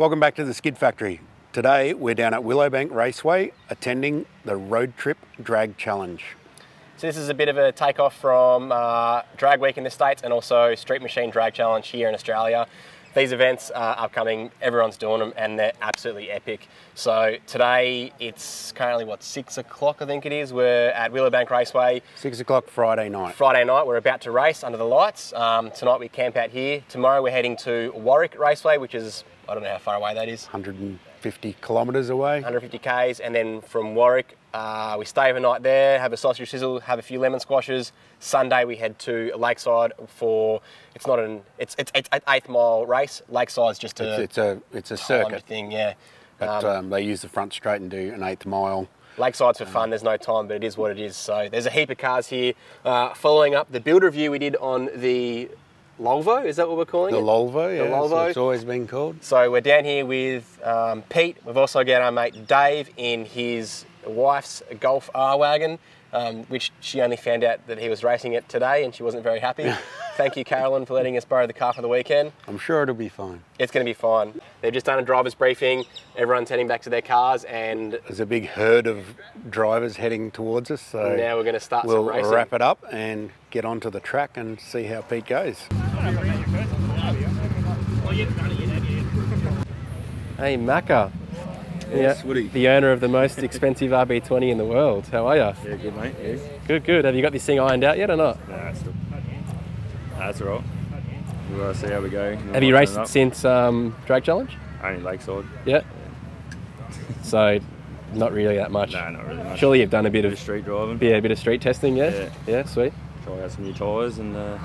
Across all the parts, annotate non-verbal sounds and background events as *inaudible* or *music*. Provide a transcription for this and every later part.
Welcome back to the Skid Factory. Today we're down at Willowbank Raceway attending the Road Trip Drag Challenge. So this is a bit of a takeoff from uh, Drag Week in the States and also Street Machine Drag Challenge here in Australia. These events are upcoming, everyone's doing them and they're absolutely epic. So today it's currently what, six o'clock I think it is. We're at Willowbank Raceway. Six o'clock Friday night. Friday night we're about to race under the lights. Um, tonight we camp out here. Tomorrow we're heading to Warwick Raceway which is, I don't know how far away that is. 150 kilometres away. 150 k's, and then from Warwick, uh, we stay overnight there, have a sausage sizzle, have a few lemon squashes. Sunday we head to Lakeside for it's not an it's it's, it's an eighth mile race. Lakeside's just a It's, it's a it's a circuit, thing, yeah. but Um, um, they use the front straight and do an eighth mile. Lakeside's for fun. There's no time, but it is what it is. So there's a heap of cars here. Uh, following up the build review we did on the Volvo, is that what we're calling it? The it? Volvo, yeah, what Volvo. it's always been called. So we're down here with um, Pete. We've also got our mate Dave in his wife's Golf R wagon, um, which she only found out that he was racing it today, and she wasn't very happy. *laughs* Thank you, Carolyn, for letting us borrow the car for the weekend. I'm sure it'll be fine. It's going to be fine. They've just done a driver's briefing. Everyone's heading back to their cars, and There's a big herd of drivers heading towards us, so now we're going to start we'll some racing. wrap it up and get onto the track and see how Pete goes. Hey, Macca. Yes, Woody. the owner of the most expensive RB20 in the world. How are you? Yeah, good mate. Yeah. Good, good. Have you got this thing ironed out yet or not? Nah, still. Nah, that's alright. We'll uh, see how we go. Have you raced since um, Drag Challenge? Only Lakeside. Yeah. So, not really that much. Nah, not really much. Surely you've done a bit Bit of of street driving. yeah, a bit of street testing, yeah. Yeah. Yeah, sweet. Try out some new tyres and uh,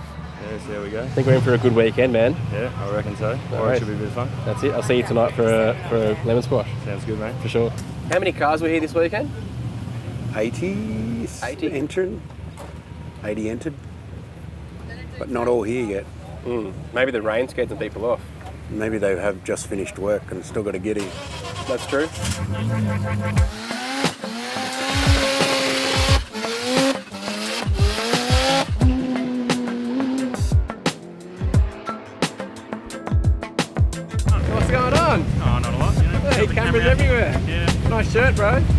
yeah, see how we go. I think we're in for a good weekend, man. Yeah, I reckon so. All Or it should be a bit of fun. That's it. I'll see you tonight for a, for a lemon squash Sounds good, mate. for sure. How many cars were here this weekend? 80, 80? entered, 80 entered, but not all here yet. Mm, maybe the rain scared some people off. Maybe they have just finished work and still got to get in. That's true. Nice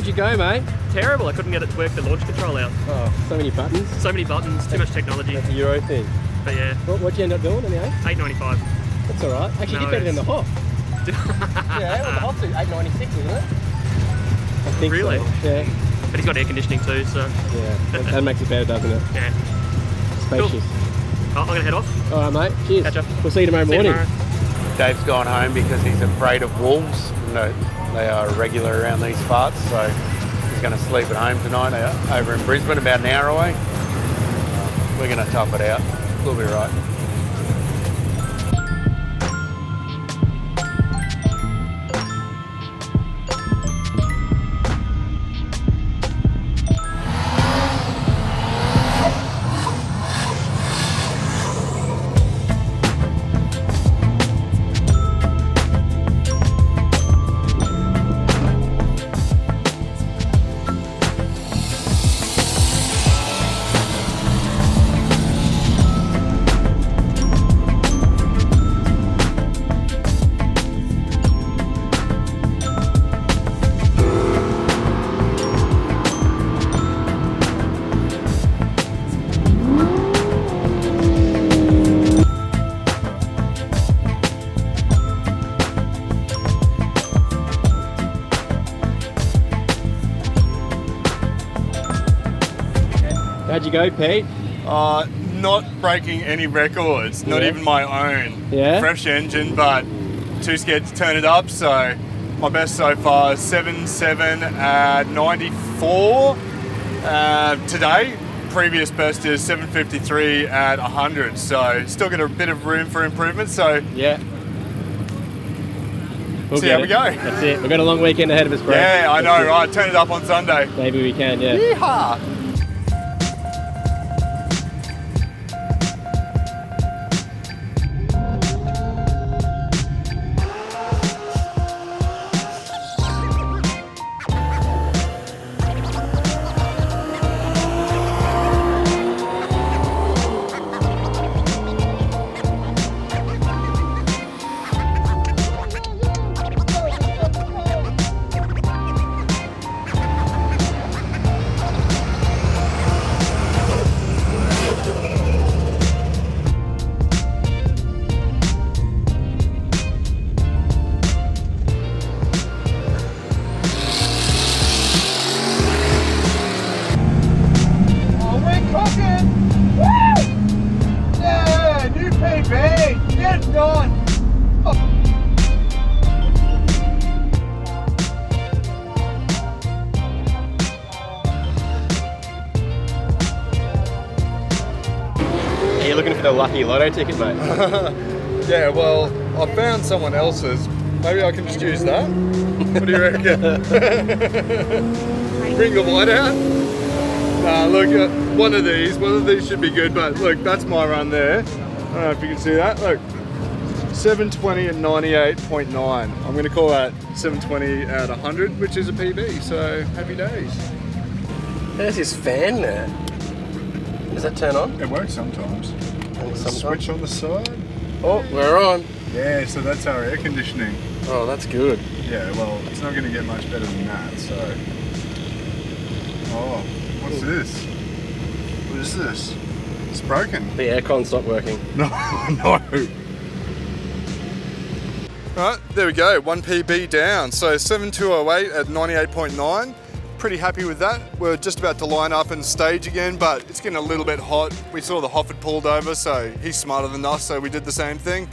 how'd you go, mate? Terrible. I couldn't get it to work the launch control out. Oh, so many buttons. So many buttons, too much technology. That's a Euro thing. But yeah, What, what'd you end up doing in the eight? 895. That's all right. Actually, you No, did better than the it's- Hoff. *laughs* yeah, well, the Hoff's 896, isn't it? I think Really? so. Yeah. But he's got air conditioning too, so Yeah. That, that makes it better, doesn't it? yeah. Spacious. Oh, I'm gonna head off. All right, mate. Cheers. Catch up. We'll see you tomorrow See you morning. tomorrow. Dave's gone home because he's afraid of wolves. No, they are regular around these parts, so he's going to sleep at home tonight uh, over in Brisbane, about an hour away. We're going to tough it out. We'll be right. You go, Pete? Uh, not breaking any records, not Yeah. even my own. Yeah? Fresh engine, but too scared to turn it up. So my best so far is 7.7 at 94 uh, today. Previous best is 7.53 at 100. So still got a bit of room for improvement. So Yeah. We'll See how we go. That's it. We've got a long weekend ahead of us, bro. yeah, I know, right? Turn it up on Sunday. Maybe we can, yeah. Yeehaw! Lucky lotto ticket, mate? *laughs* Yeah, well, I found someone else's. Maybe I can just use that. What do you reckon? *laughs* Bring the light out. Nah, look, uh, one of these, one of these should be good. But look, that's my run there. I don't know if you can see that. Look, 720 at 98.9. I'm going to call that 720 at 100, which is a PB. So happy days. There's his fan there. Does that turn on? It works sometimes. Sometimes. Switch on the side. Oh, we're on. Yeah, so that's our air conditioning. Oh, that's good. Yeah, well, it's not going to get much better than that, so. Oh, what's this? What is this? It's broken. The aircon's not working. *laughs* No, no. Right, there we go. One PB down. So 7208 at 98.9. Pretty happy with that. We're just about to line up and stage again, but it's getting a little bit hot. We saw the Hofford pulled over, so he's smarter than us, so we did the same thing.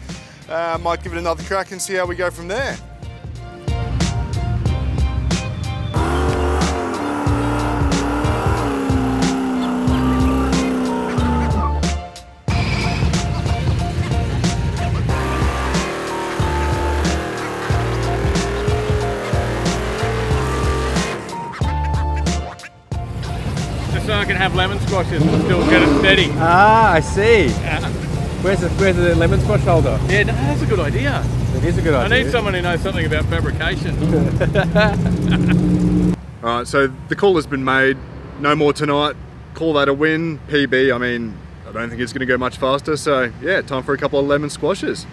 Uh, might give it another crack and see how we go from there. Can have lemon squashes and still get it steady. Ah, I see. Where's the where's the lemon squash holder? Yeah, no, that's a good idea. It is a good idea. I need someone who knows something about fabrication. *laughs* All right, so the call has been made. No more tonight. Call that a win. PB, I mean, I don't think it's going to go much faster. So, yeah, time for a couple of lemon squashes.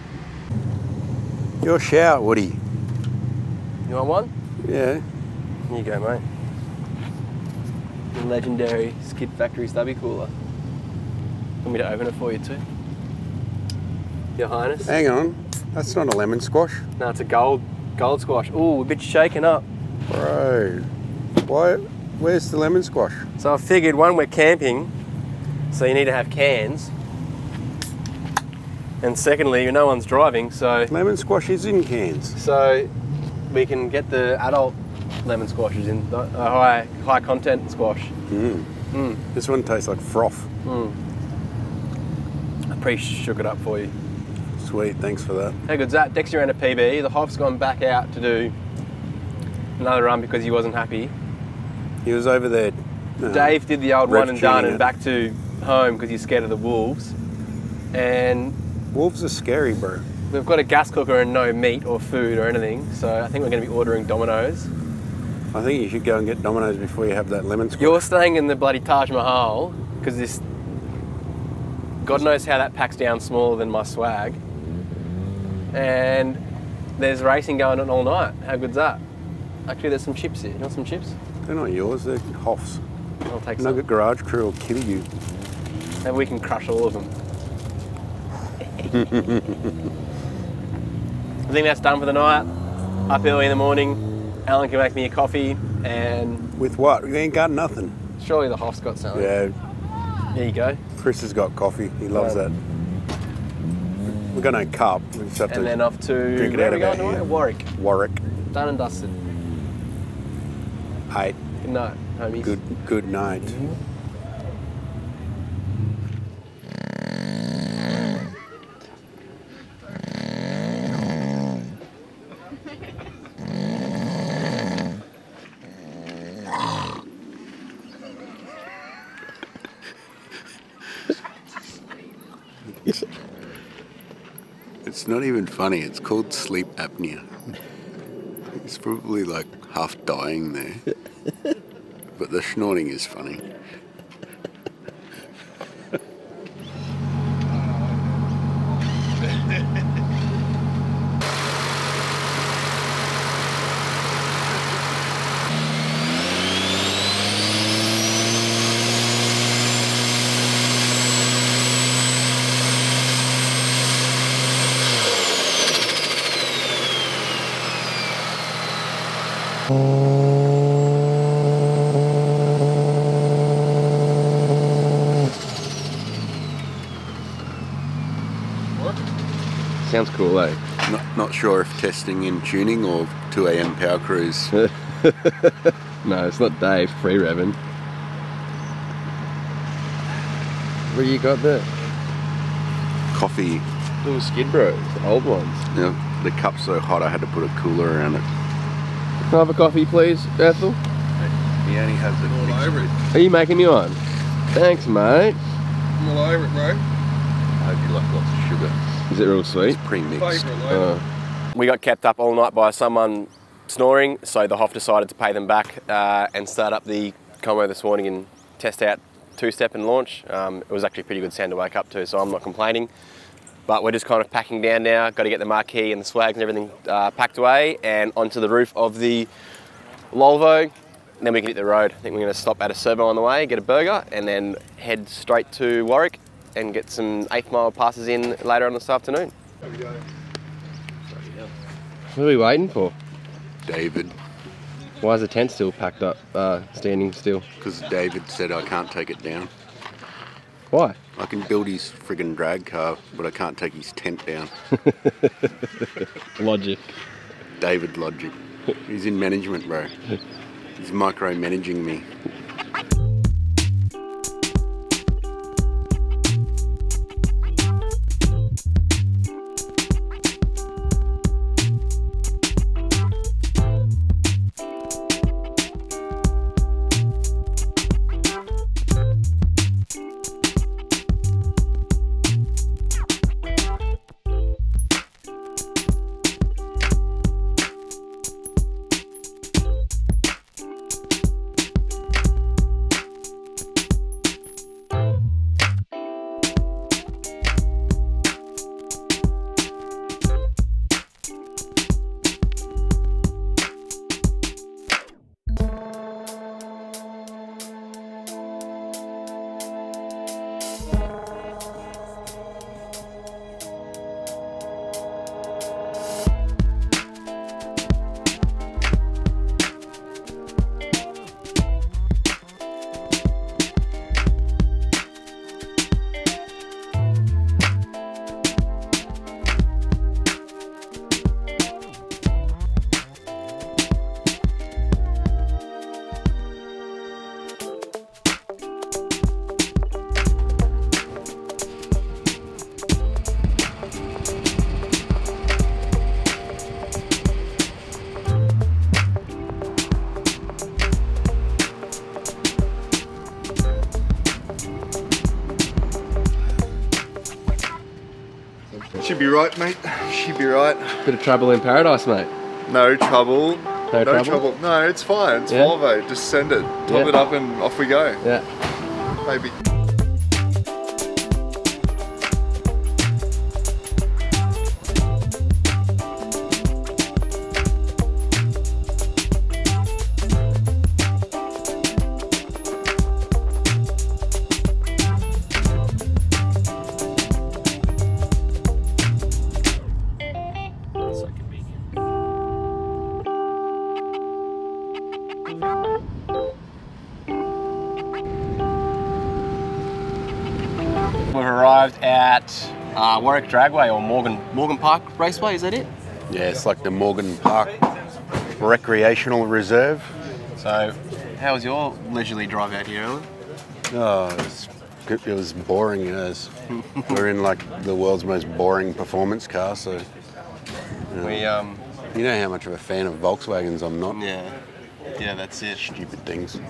Your shout, Woody. You want one? Yeah. Here you go, mate. The legendary Skid Factory stubby cooler. Want me to open it for you too? Your Highness? Hang on. That's not a lemon squash. No, it's a gold gold squash. Ooh, a bit shaken up. Bro. Why? Where's the lemon squash? So I figured one, we're camping, so you need to have cans. And secondly, no one's driving, so Lemon squash is in cans. so we can get the adult lemon squashes in, the the uh, high high content squash. Mm. Mm. This one tastes like froth. Mm. I pre shook it up for you. Sweet, thanks for that. How good's that? Dexter ran a PB. The Hoff's gone back out to do another run because he wasn't happy. He was over there. uh, Dave did the old one and done and it. back to home because he's scared of the wolves. And Wolves are scary, bro. we've got a gas cooker and no meat or food or anything, so I think we're going to be ordering Domino's. I think you should go and get Domino's before you have that lemon squash. You're staying in the bloody Taj Mahal because this. God knows how that packs down smaller than my swag. And there's racing going on all night. How good's that? Actually, there's some chips here. You want some chips? They're not yours, they're Hoff's. I'll take some. Nugget Garage Crew will kill you. Maybe we can crush all of them. *laughs* I think that's done for the night. Up early in the morning, Alan can make me a coffee, and With what? You ain't got nothing. surely the Hoff's got something. Yeah. There you go. Chris has got coffee. He loves um, that. We've got no cup. We just have And to then off to drink it out of our going to hand. Warwick. Warwick. Done and dusted. Eight. Good night, homies. Good. Good night. Mm-hmm. It's not even funny. It's called sleep apnea. He's probably like half dying there. but the snorting is funny. Sounds cool, eh? Not, not sure if testing in tuning or 2 a.m. power cruise. *laughs* No, it's not Dave, free revving. What you got there? Coffee. Little skid bros, old ones. Yeah, the cup's so hot I had to put a cooler around it. Can I have a coffee, please, Ethel? He only has it All over it. with- Are you making me one? Thanks, mate. I'm all over it, bro. I hope you like lots of sugar. Is it real sweet? It's pre-mixed. Favourite Uh, labour. We got kept up all night by someone snoring, so the Hoff decided to pay them back uh, and start up the Convo this morning and test out two-step and launch. Um, it was actually a pretty good sound to wake up to, so I'm not complaining. But we're just kind of packing down now. Got to get the marquee and the swags and everything uh, packed away and onto the roof of the Volvo. And then we can hit the road. I think we're going to stop at a servo on the way, get a burger, and then head straight to Warwick and get some eighth mile passes in later on this afternoon. What are we waiting for? David, Why is the tent still packed up, uh, standing still? because David said I can't take it down. Why? I can build his friggin' drag car, but I can't take his tent down. *laughs* Logic. David Logic. He's in management, bro. He's micromanaging me. Right, mate. She'd be right. Bit of trouble in paradise, mate. No trouble. No, trouble? No, it's fine. It's Yeah? Volvo. Just send it. Top Yeah. it up and off we go. Yeah. Maybe. Warwick Dragway or Morgan Morgan Park Raceway. Is that it? Yeah, it's like the Morgan Park Recreational Reserve. So, how was your leisurely drive out here, Ellen? Oh, it was, it was boring as *laughs* we're in like the world's most boring performance car. So We um, you know how much of a fan of Volkswagens I'm not. yeah, yeah, that's it. Stupid things.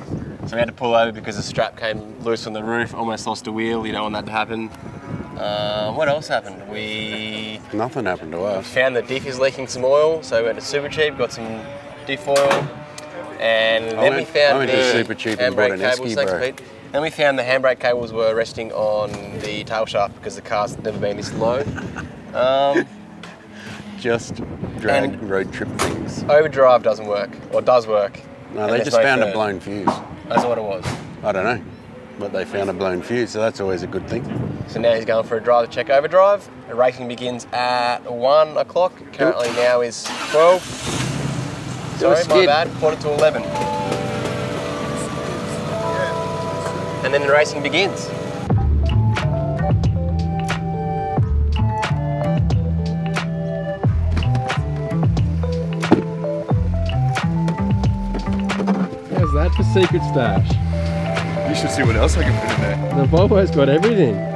So we had to pull over because the strap came loose on the roof. Almost lost a wheel. You don't want that to happen. Uh, what else happened? We Nothing happened to us. found the diff is leaking some oil, so we went to Super Cheap, got some diff oil, and then we found I went the to Super Cheap and bought handbrake an cables. Esky, bro. Then we found the handbrake cables were resting on the tail shaft because the car's never been this low. *laughs* Um, Just drag road trip things. overdrive doesn't work, or does work. No, they just found a blown fuse. That's what it was. I don't know, but they found a blown fuse, so that's always a good thing. So now he's going for a drive to check overdrive. The racing begins at one o'clock. Currently now is twelve. Sorry, my skid. bad. Quarter to eleven. And then the racing begins. How's that for secret stash? You should see what else I can put in there. The Volvo's got everything.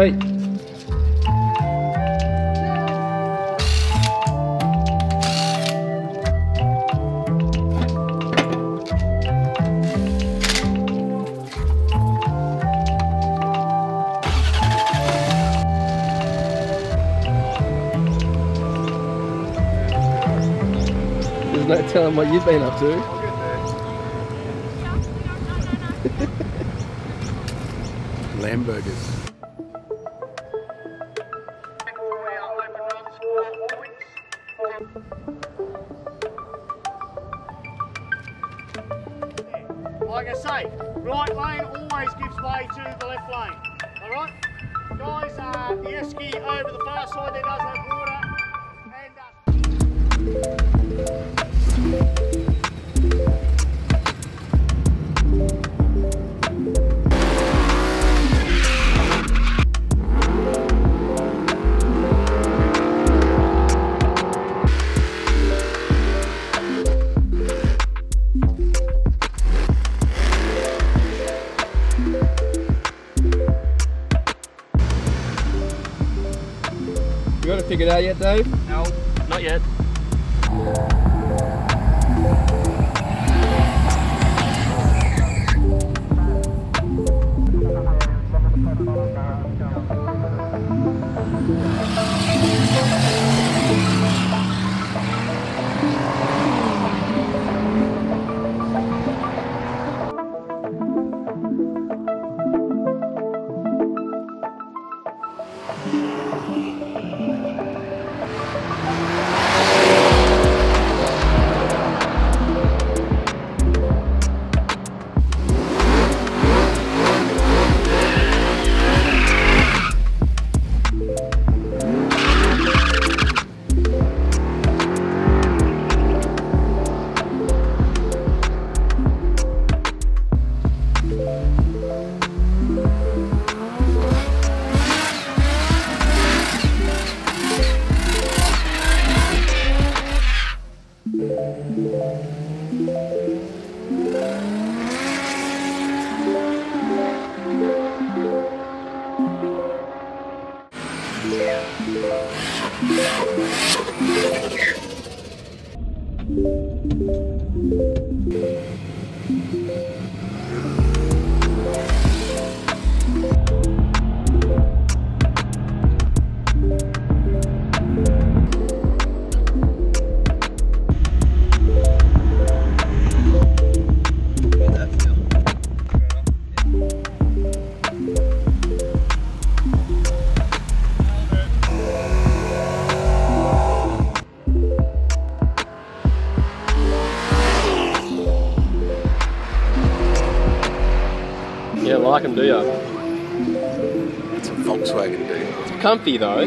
Wait. There's no telling what you've been up to. Lamburgers. Figured out yet, Dave? No, not yet. Like them, do you? It's a Volkswagen, dude. It's comfy though.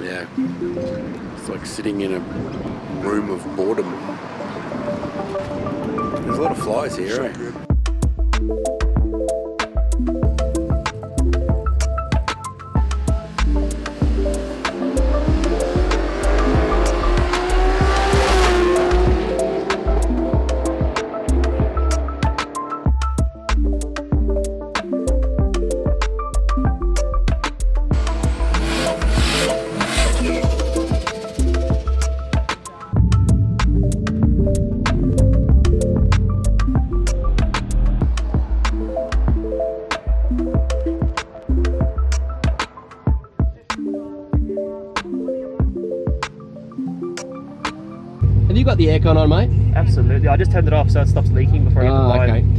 Yeah. It's like sitting in a room of boredom. There's a lot of flies here, eh?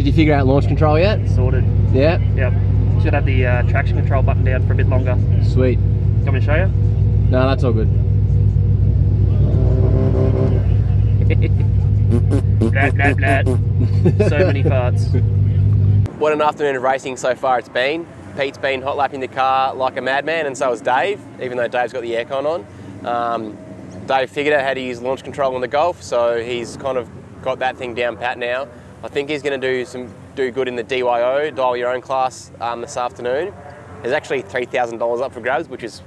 Did you figure out launch control yet? sorted. Yeah. Yep. Should have the uh, traction control button down for a bit longer. Sweet. You want me to show you? No, that's all good. blah, blah, blah. so many *laughs* parts. What an afternoon of racing so far it's been. Pete's been hot lapping the car like a madman, and so has Dave, even though Dave's got the aircon on. Um, Dave figured out how to use launch control on the Golf, so he's kind of got that thing down pat now. I think he's going to do some do good in the DYO, dial your own class, um, this afternoon. There's actually $3,000 up for grabs, which is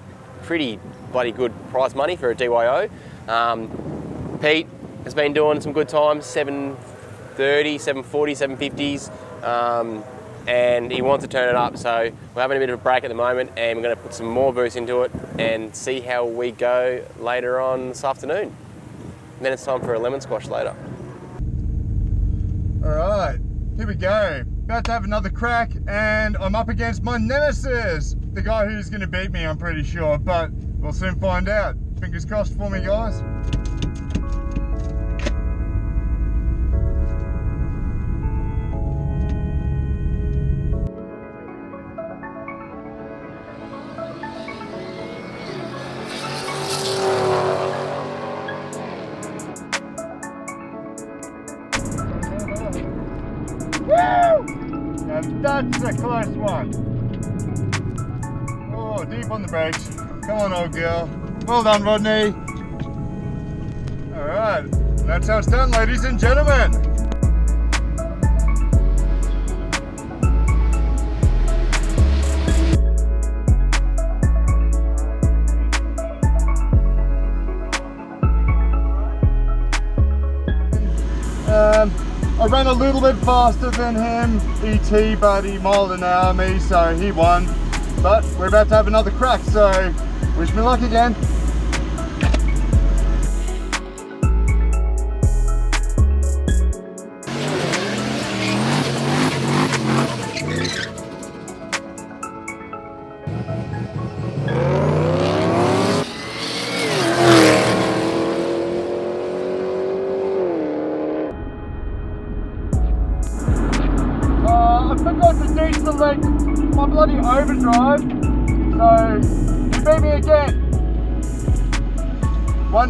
pretty bloody good prize money for a DYO. Um, Pete has been doing some good times, 730, 740, 750s, um, and he wants to turn it up. So we're having a bit of a break at the moment, and we're going to put some more boost into it and see how we go later on this afternoon. And then it's time for a lemon squash later. All right, here we go. About to have another crack, and I'm up against my nemesis, the guy who's to beat me, I'm pretty sure, but we'll soon find out. Fingers crossed for me, guys. Well done, Rodney. All right, that's how it's done, ladies and gentlemen. Um, I ran a little bit faster than him, ET, but he miled an hour me, so he won. But we're about to have another crack, so wish me luck again.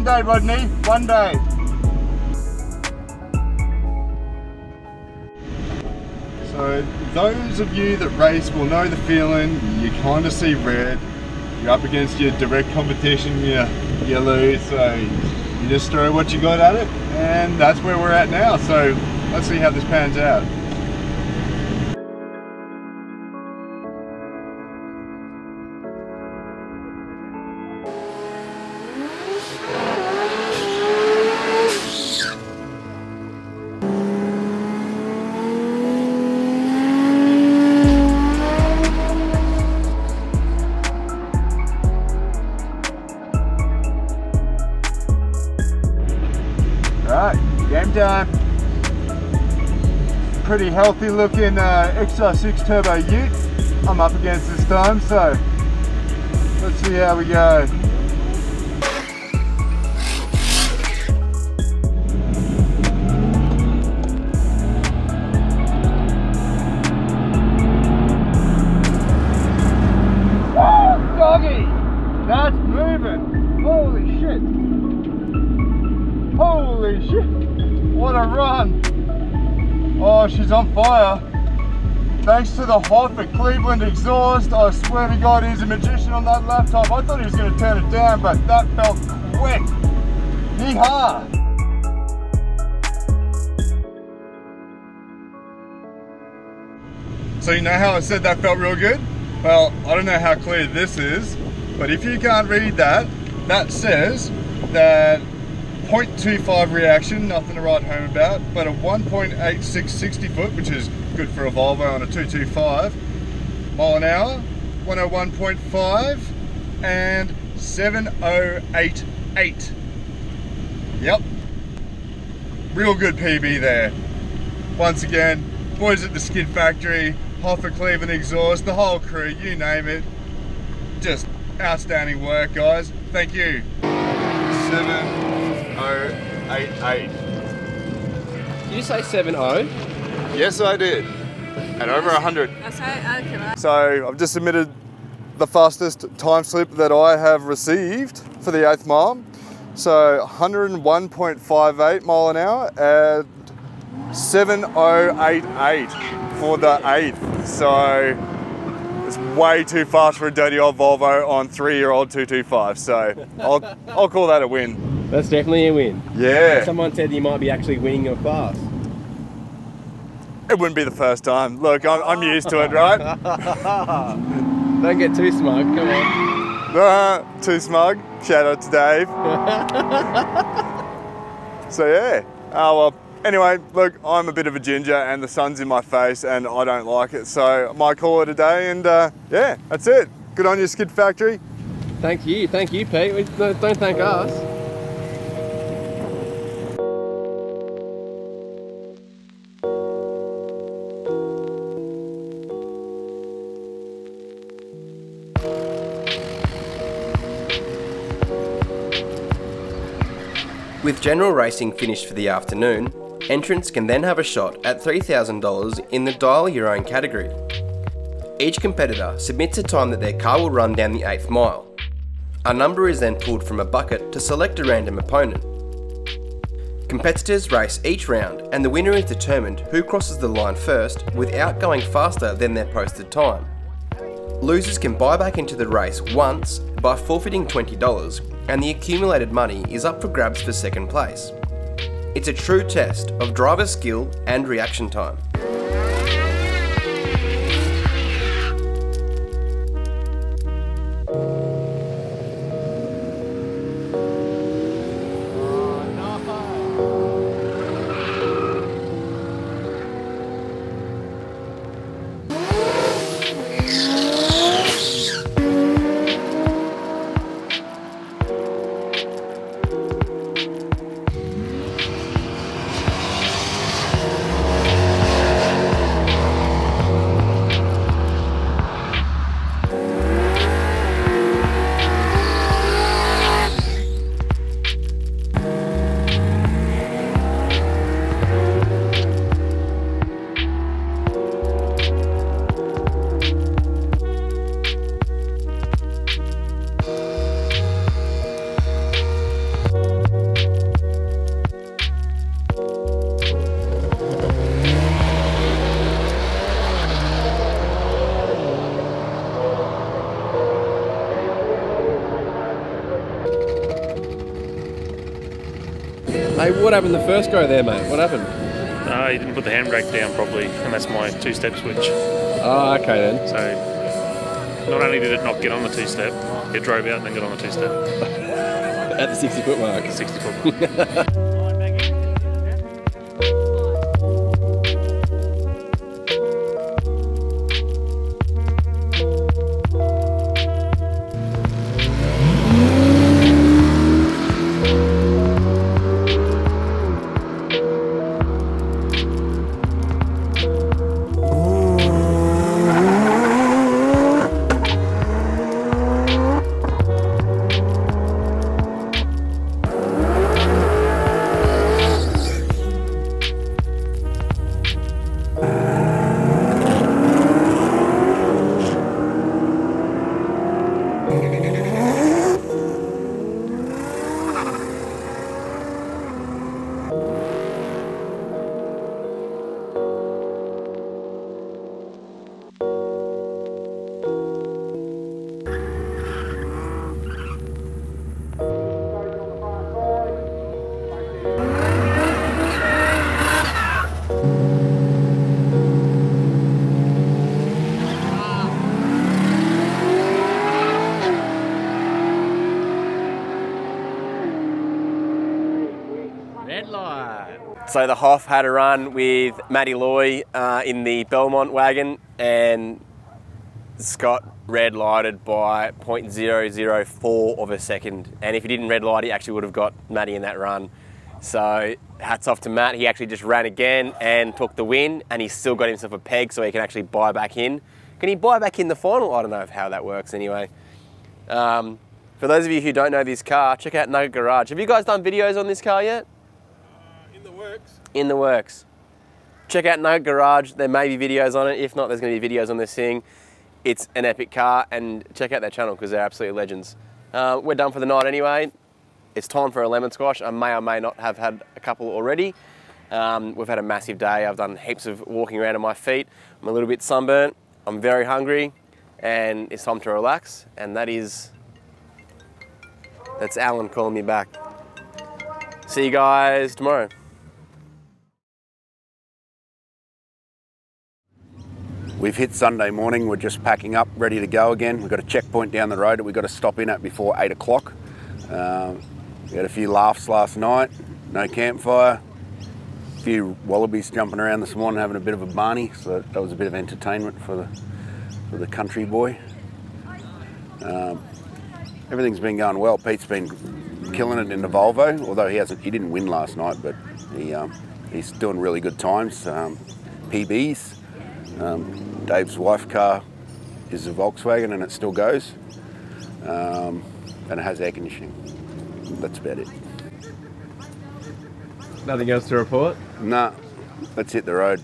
Day, Rodney, one day. So those of you that race will know the feeling. You kind of see red. You're up against your direct competition. You you. So you just throw what you got at it, and that's where we're at now. So let's see how this pans out. Healthy looking uh, XR6 Turbo Ute I'm up against this time, so let's see how we go. Thanks to the Cleveland exhaust, I swear to God, he's a magician on that laptop. I thought he was going to turn it down, but that felt quick. Yeehaw! So you know how I said that felt real good? Well, I don't know how clear this is, but if you can't read that, that says that 0.25 reaction, nothing to write home about, but a 1.86 60 foot, which is good for a Volvo on a 225 mile an hour, 101.5 and 7088. Yep. Real good PB there. Once again, boys at the Skid Factory, Hoffer Cleveland Exhaust, the whole crew, you name it. Just outstanding work, guys. Thank you. 7088. Did you say 7-0? Yes, I did. At over 100. Okay, So I've just submitted the fastest time slip that I have received for the eighth mile. So 101.58 mile an hour at 7088 for the eighth. So it's way too fast for a dirty old Volvo on three-year-old 225. So I'll, I'll call that a win. That's definitely a win. Yeah. Someone said you might be actually winning your class. It wouldn't be the first time. Look, I'm, I'm used to it, right? *laughs* Don't get too smug, come on. Uh, too smug. Shout out to Dave. *laughs* so yeah. Oh well. Anyway, look, I'm a bit of a ginger and the sun's in my face and I don't like it. So might call it a day and uh, yeah, that's it. Good on you, Skid Factory. Thank you, thank you, Pete. We- no, Don't thank us. With general racing finished for the afternoon, entrants can then have a shot at $3,000 in the Dial Your Own category. Each competitor submits a time that their car will run down the 8th mile. A number is then pulled from a bucket to select a random opponent. Competitors race each round and the winner is determined who crosses the line first without going faster than their posted time. Losers can buy back into the race once by forfeiting $20 and the accumulated money is up for grabs for second place. It's a true test of driver skill and reaction time. What happened the first go there, mate? What happened? Uh, he didn't put the handbrake down properly, and that's my two-step switch. Oh, okay then. So not only did it not get on the two-step, it drove out and then got on the two-step. *laughs* At the 60 foot mark. 60 *laughs* So the Hoff had a run with Matty Loy uh, in the Belmont wagon, and Scott red lighted by 0.004 of a second. And if he didn't red light, he actually would have got Matty in that run. So hats off to Matt. He actually just ran again and took the win, and he still got himself a peg so he can actually buy back in. Can he buy back in the final? I don't know how that works anyway. Um, for those of you who don't know this car, check out Nugget Garage. Have you guys done videos on this car yet? In the works. Check out Nugget Garage. There may be videos on it. If not, there's going to be videos on this thing. It's an epic car, and check out their channel because they're absolutely legends. Uh, we're done for the night anyway. It's time for a lemon squash. I may or may not have had a couple already. Um, we've had a massive day. I've done heaps of walking around on my feet. I'm a little bit sunburnt. I'm very hungry, and it's time to relax. And that is that's Alan calling me back. See you guys tomorrow. We've hit Sunday morning. We're just packing up, ready to go again. We've got a checkpoint down the road that we've got to stop in at before eight o'clock. Um, we had a few laughs last night. No campfire. A few wallabies jumping around this morning, having a bit of a barney. So that was a bit of entertainment for the for the country boy. Um, everything's been going well. Pete's been killing it in the Volvo, although he hasn't. He didn't win last night, but he um, he's doing really good times. Um, PBs. Um, Dave's wife car is a Volkswagen and it still goes. Um, and it has air conditioning. That's about it. Nothing else to report? Nah, let's hit the road.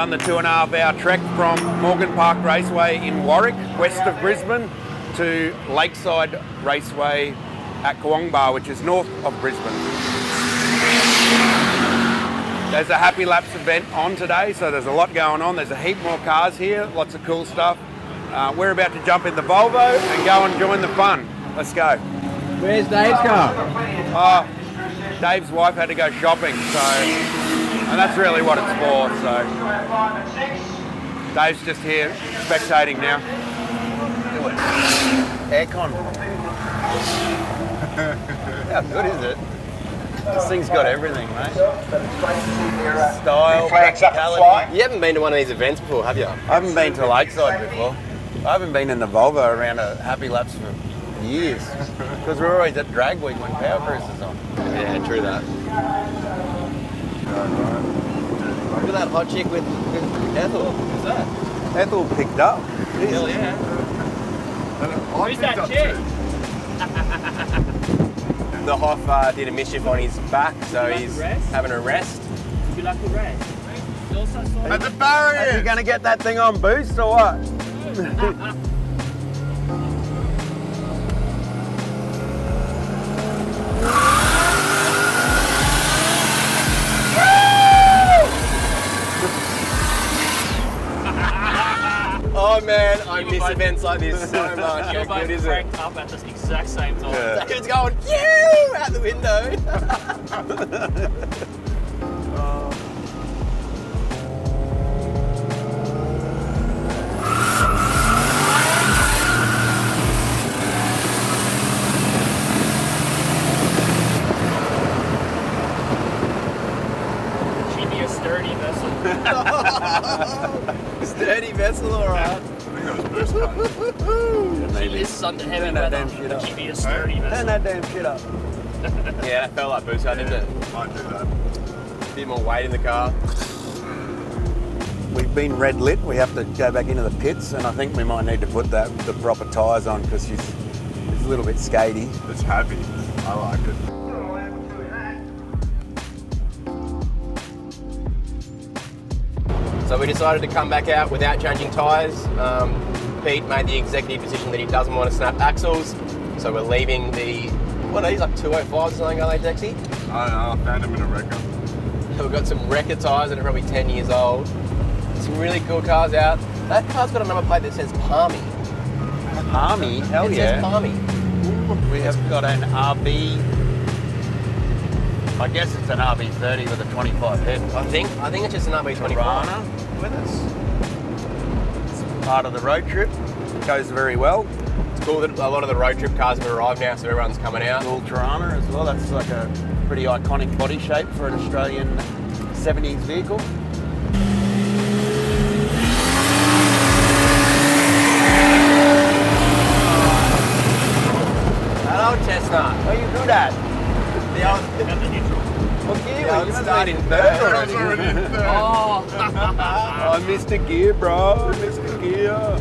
Done the two and a half hour trek from Morgan Park Raceway in Warwick, west of Brisbane, to Lakeside Raceway at Kurwongbah, which is north of Brisbane. There's a Happy Laps event on today, so there's a lot going on. There's a heap more cars here, lots of cool stuff. Uh, we're about to jump in the Volvo and go and join the fun. Let's go. Where's Dave's car? Oh, Dave's wife had to go shopping, so and that's really what it's for. So Dave's just here spectating now. Do it. Aircon. *laughs* How good is it? This thing's got everything, mate. Style, practicality. You haven't been to one of these events before, have you? I haven't been to Lakeside before. I haven't been in the Volvo around a Happy Laps for years because we're always at drag week when Power Cruise is on. Yeah, true that. Look at that hot chick with, with Ethel. Who's that? Ethel picked up. Hell yeah. Who's that chick? *laughs* The Hoff uh, did a mischief on his back, so like he's a having a rest. Would you like a rest? Also saw At the barrier! Are you going to get that thing on boost or what? *laughs* miss events like this *laughs* so much. You're How both good is it? up at the exact same time. Yeah. It's going, you out the window. *laughs* She'd be a sturdy vessel. *laughs* Sturdy vessel, alright. she lists under heavy Turn that weather. damn shit up. She'd a sturdy Turn that damn shit up. *laughs* Yeah, that felt like boost out, didn't it? Might do that. A bit more weight in the car. We've been red lit. We have to go back into the pits, and I think we might need to put that the proper tyres on because she's, she's a little bit skatey. It's happy. I like it. So we decided to come back out without changing tyres. Um, Pete made the executive decision that he doesn't want to snap axles, so we're leaving the what are these like 205s or something, are they, Dexy? I don't know. I found them in a wrecker. We've got some wrecker tyres that are probably 10 years old. Some really cool cars out. That car's got a number plate that says Palmy. Army, hell it yeah. says Palmy. We have got an RB. I guess it's an RB30 with a 25 head. I think I think it's just an RB25. Rana with us. Part of the road trip. Goes very well. It's cool that a lot of the road trip cars have arrived now, so everyone's coming out. Ultrana as well. That's like a pretty iconic body shape for an Australian 70s vehicle. Old chestnut. How you do that? The old, Got *laughs* *laughs* the neutral. What gear? old You must start in third already. already in third. Oh, missed a gear, bro. Mr. gear.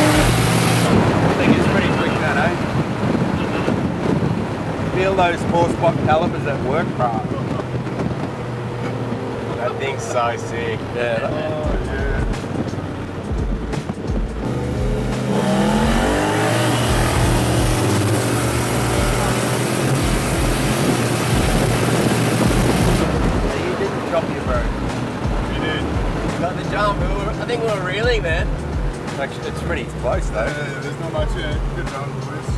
I think it's pretty quick, that, eh? Feel those four spot calipers at work, bro. That thing's so sick. Yeah. that- You jump. We were, I think we were reeling then. Actually, it's pretty close though. Uh, there's not much in it. Good run, boys.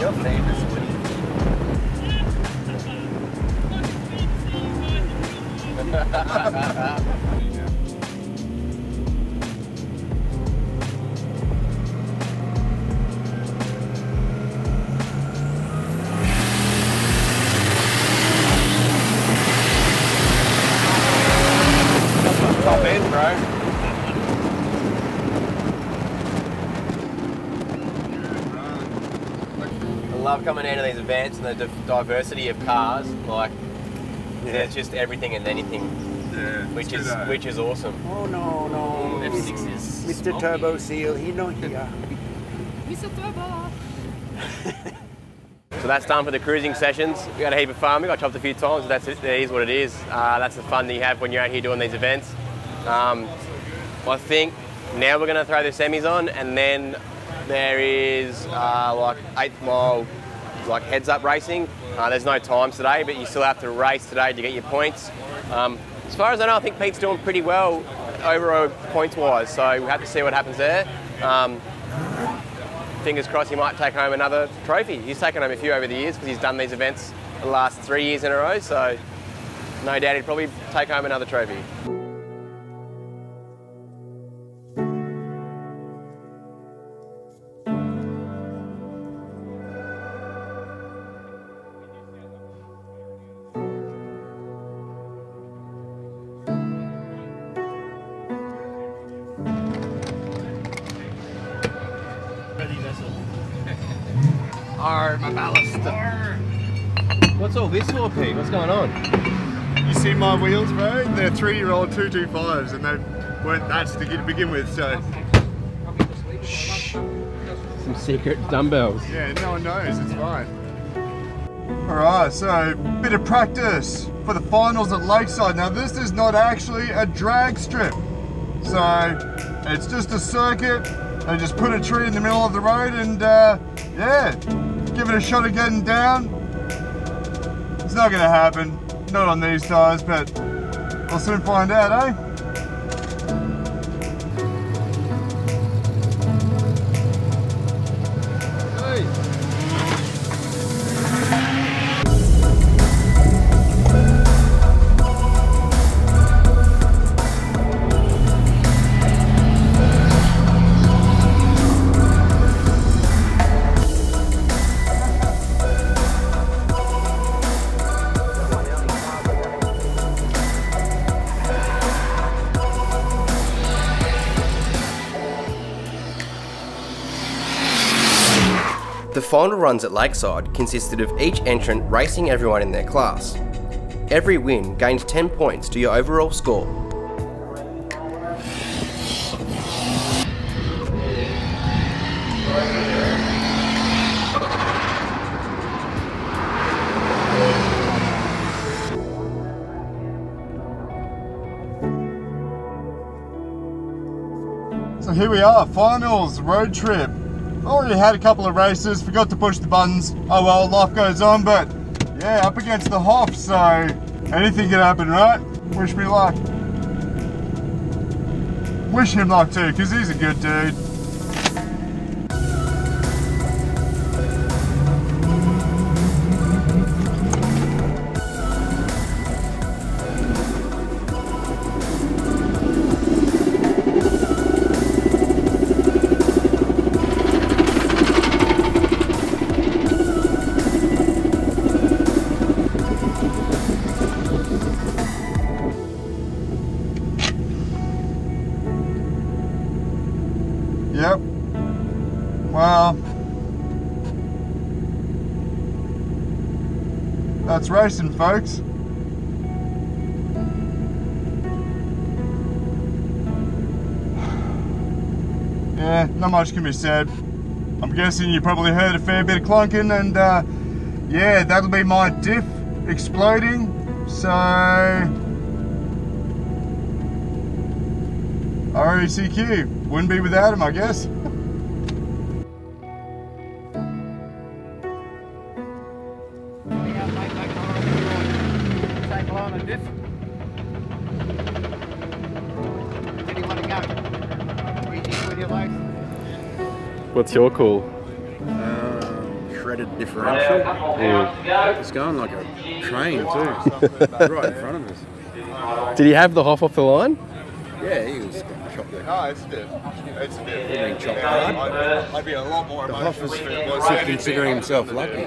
You're famous, Woody. Top I out of these events and the di- diversity of cars. Like, there's just everything and anything, Yeah. which is good, eh? which is awesome. Oh no, no. F6 is Mr. smoky. Turbo Seal, he not here. Mr. Turbo. so that's done for the cruising sessions. We got a heap of fun. We got chopped a few times. That's it. That is what it is. Uh, that's the fun that you have when you're out here doing these events. Um, I think now we're going to throw the semis on, and then there is uh, like eighth mile, like heads up racing. Uh, there's no times today, but you still have to race today to get your points. Um, as far as I know, I think Pete's doing pretty well overall points wise. So we have to see what happens there. Um, fingers crossed he might take home another trophy. He's taken home a few over the years because he's done these events the last three years in a row, so no doubt he'd probably take home another trophy. Arr, my ballast. What's all this for, Pete? What's going on? You see my wheels, bro? They're three-year-old 225s, and they weren't that sticky to begin with, so Shh. Some secret dumbbells. yeah, no one knows. It's fine. All right, so bit of practice for the finals at Lakeside. Now, this is not actually a drag strip, so it's just a circuit. They just put a tree in the middle of the road, and uh, yeah, give it a shot at getting down. It's not going to happen, not on these tires, but we'll soon find out, eh? Final runs at Lakeside consisted of each entrant racing everyone in their class. Every win gained 10 points to your overall score. So here we are, finals, road trip. Already had a couple of races, forgot to push the buttons. Oh well, life goes on, but yeah, up against the Hoff, so anything can happen, right? Wish me luck. Wish him luck too, because he's a good dude. Racing, folks. *sighs* Yeah, not much can be said. I'm guessing you probably heard a fair bit of clunking, and uh, yeah, that'll be my diff exploding. So, RECQ wouldn't be without him, I guess. What's your call? Um, shredded differential. It's going like a train too, *laughs* right in front of us. Did he have the Hoff off the line? Yeah, he was chopped there. Oh, it's diff. It's a diff. Being chopped hard. I'd, I'd be a lot more The emotional Hoff is if it was considering himself lucky.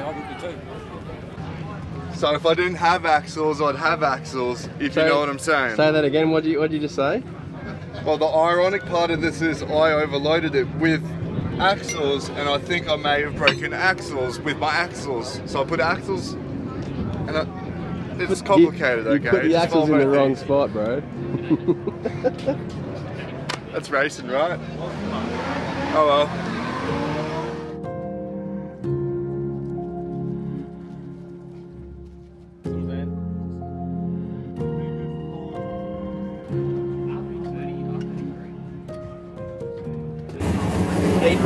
So if I didn't have axles, I'd have axles, if you know what I'm saying. Say that again. What did you What did you just say? Well, the ironic part of this is I overloaded it with axles, and I think I may have broken axles with my axles. So I put axles, and I, it's complicated, You, okay? you put the Just axles in the wrong spot, bro. *laughs* That's racing, right? Oh well.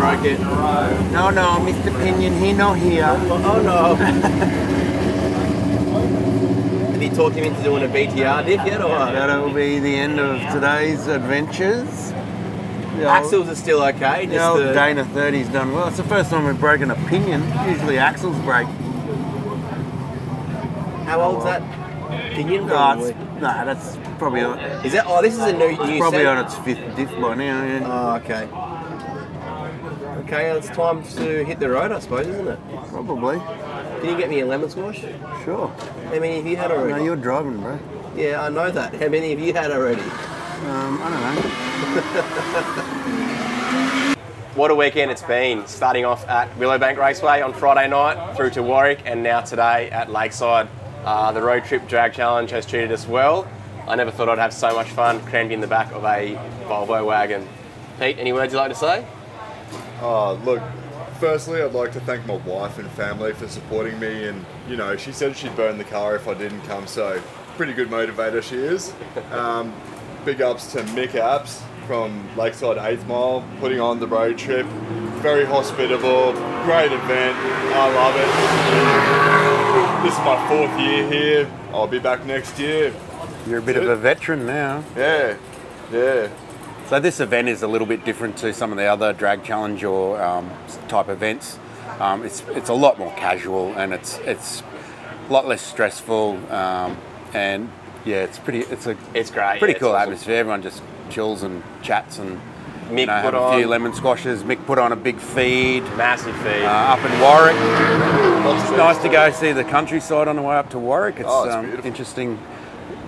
He broke it. No, no, Mr. Pinion, he not here. Oh, oh no. *laughs* Did he talk him into doing a BTR diff yet or what? That'll be the end of today's adventures. The Axles are still okay. The old the, Dana 30's done well. It's the first time we've broken a pinion. Usually axles break. how old's that? Pinion? No, it's, no, that's probably on, Is that? Oh, this is a new. new probably set. on its fifth diff by now. Yeah. Oh, okay. Okay, it's time to hit the road, I suppose, isn't it? Probably. Can you get me a lemon squash? Sure. How many have you had already? No, you're driving, bro. Yeah, I know that. How many have you had already? Um, I don't know. *laughs* what a weekend it's been. Starting off at Willowbank Raceway on Friday night, through to Warwick, and now today at Lakeside. Uh, the road trip drag challenge has treated us well. I never thought I'd have so much fun crammed in the back of a Volvo wagon. Pete, any words you'd like to say? Oh, look, firstly, I'd like to thank my wife and family for supporting me. And, you know, she said she'd burn the car if I didn't come, so pretty good motivator she is. Um, big ups to Mick Apps from Lakeside 8th Mile, putting on the road trip. Very hospitable, great event. I love it. This is my fourth year here. I'll be back next year. You're a bit of a veteran now. Yeah, yeah. So this event is a little bit different to some of the other drag challenge or um, type events. Um, it's it's a lot more casual and it's it's a lot less stressful um, and yeah, it's pretty. It's a it's great. Pretty yeah, cool awesome. atmosphere. Everyone just chills and chats and Mick you know, put have a few on- lemon squashes. Mick put on a big feed. Massive feed. Uh, up in Warwick. It's nice to go see the countryside on the way up to Warwick. It's, Oh, it's um, interesting,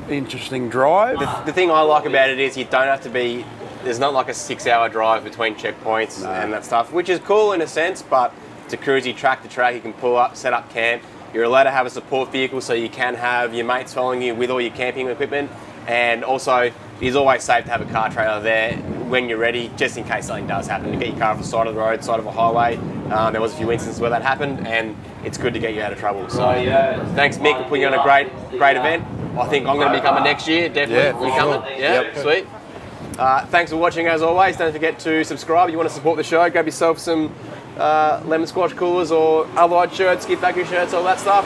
interesting drive. The thing I like about it is you don't have to be. There's not like a six-hour drive between checkpoints and that stuff, which is cool in a sense. But it's a cruisy track to track. You can pull up, set up camp. You're allowed to have a support vehicle, so you can have your mates following you with all your camping equipment. And also, it's always safe to have a car trailer there when you're ready, just in case something does happen. To get your car off the side of the road, side of a highway. Um, there was a few instances where that happened, and it's good to get you out of trouble. So, thanks, Mick, for putting on a great, great event. I think I'm going to be coming next year. Definitely, Yeah, for you coming? sure. Yeah, Yep. sweet. Uh, thanks for watching as always. Don't forget to subscribe. If you want to support the show, grab yourself some uh, lemon squash coolers or Allied shirts, Skid Factory shirts, all that stuff.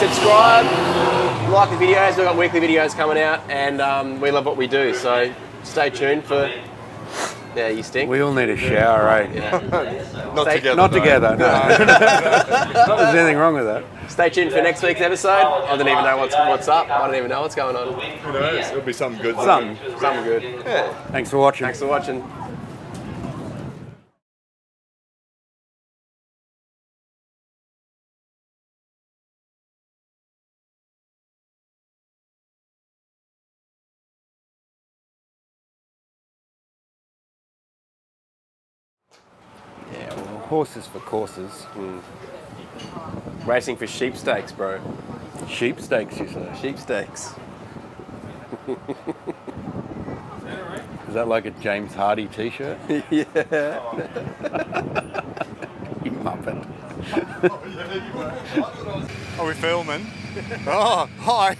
Subscribe, like the videos. We've got weekly videos coming out, and um, we love what we do. So stay tuned for. Yeah, you stink. We all need a shower, eh? *laughs* Not Stay- together. Not though. together. No. Not *laughs* *laughs* there's anything wrong with that. Stay tuned for next week's episode. I don't even know what's what's up. I don't even know what's going on. Who knows? It'll be something good. Something. Something good. Yeah. Thanks for watching. Thanks for watching. Yeah, horses for courses. Hmm. Racing for sheep steaks, bro. Sheep steaks, you say? Sheep steaks. Is that like a James Hardie T-shirt? *laughs* yeah. *laughs* you muppet. Are we filming? *laughs* oh, hi.